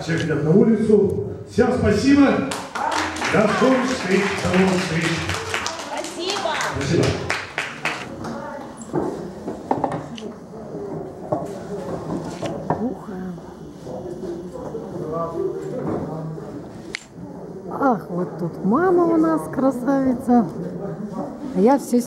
Все идут на улицу. Всем спасибо. До скорых встреч. До новых встреч. Спасибо. Спасибо. Ах, вот тут мама у нас красавица. А я все